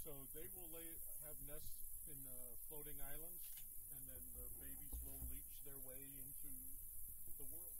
So they will lay have nests in the floating islands, and then the babies will leach their way into the world.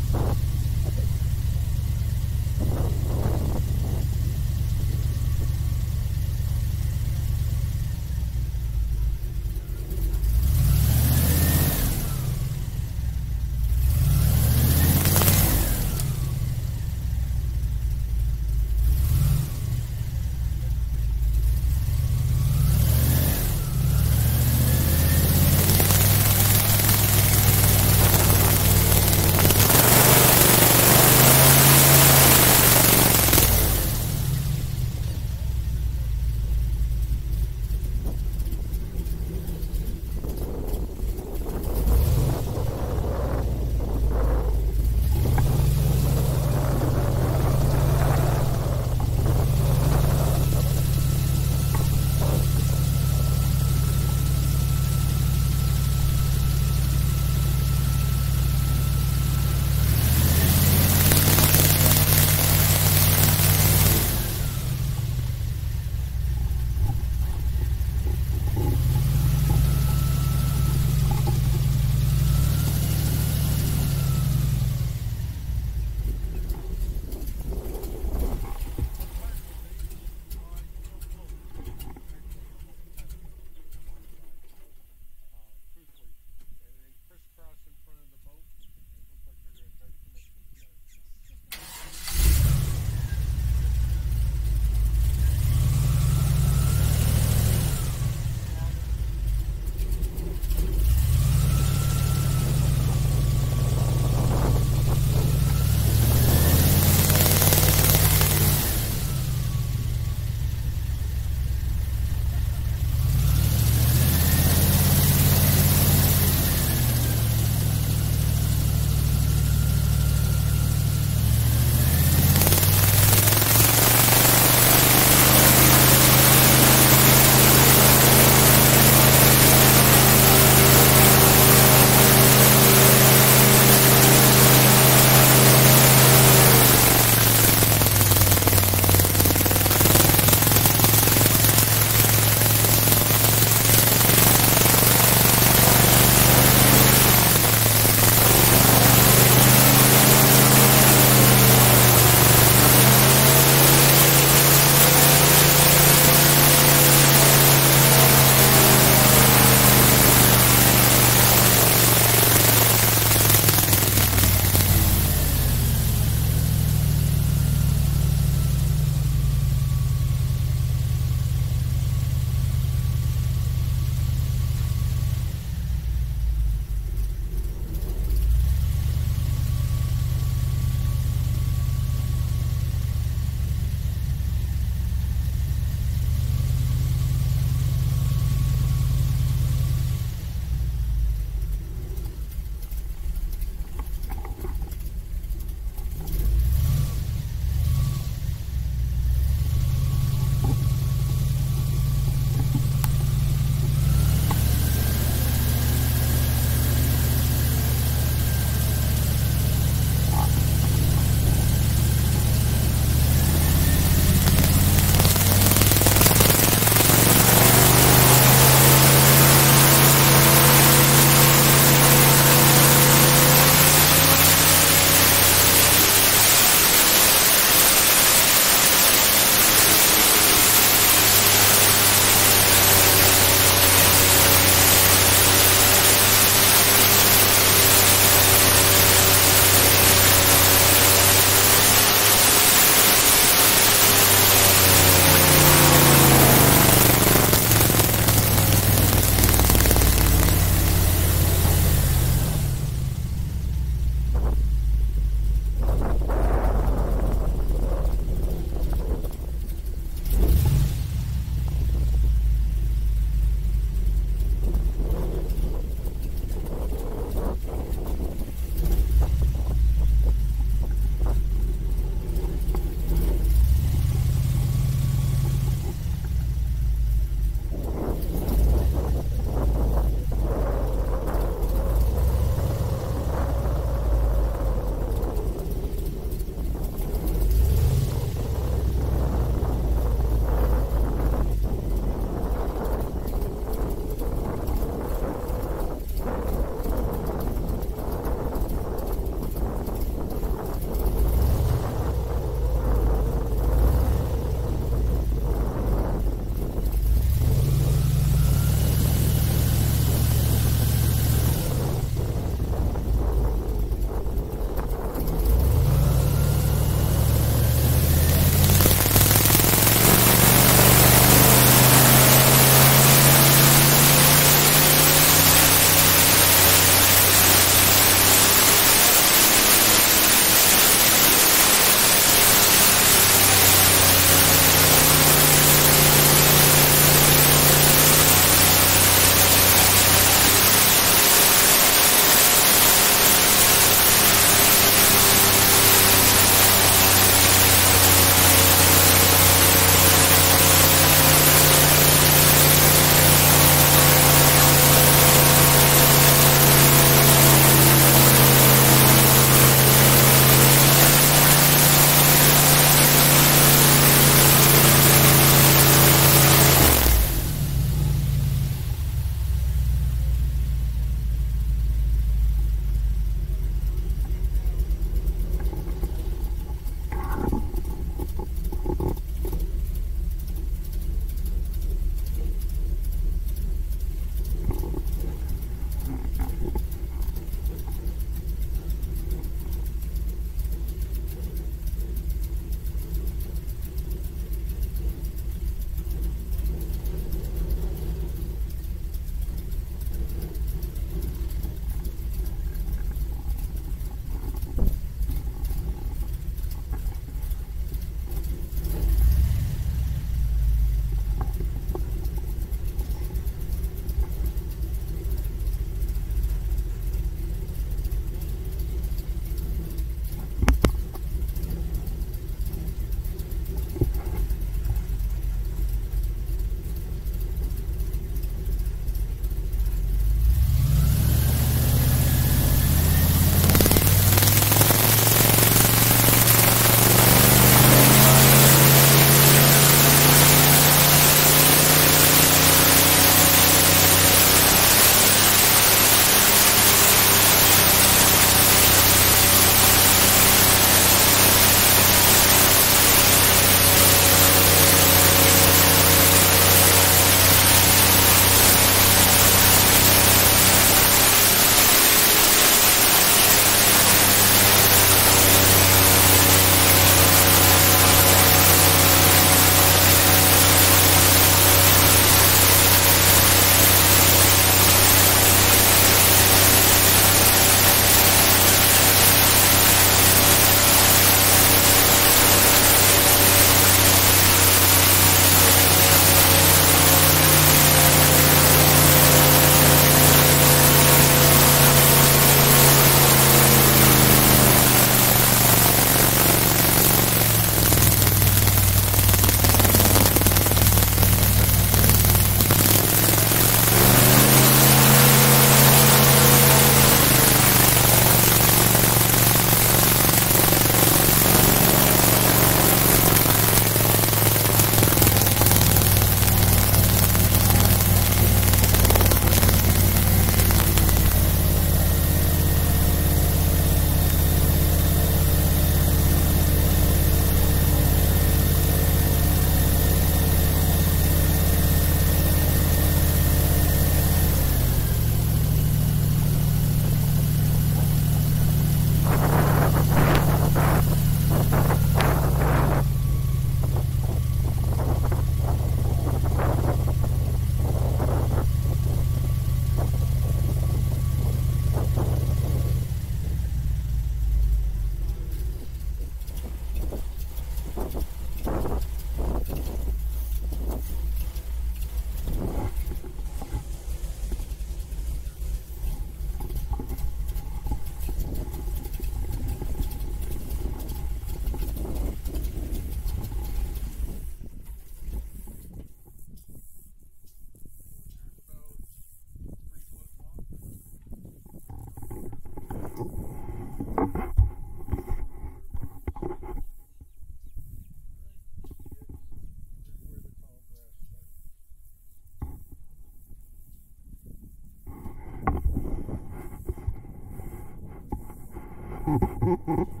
This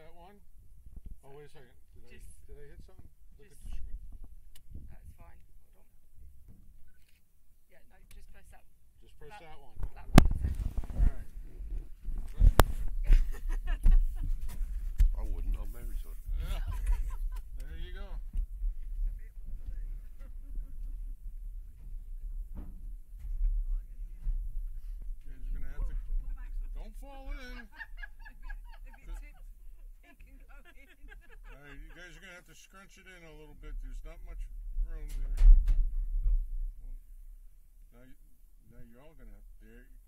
on? Oh, wait a second. Did I, did I hit something? Look at the screen. That's fine. Hold on. Yeah, no, just press that Just press that- that one. that one. Alright. I wouldn't. I'm married to her. Yeah. There you go. You guys are gonna have to. Don't fall in. Alright, you guys are gonna have to scrunch it in a little bit. There's not much room there. Well, now, now you're all gonna have. There.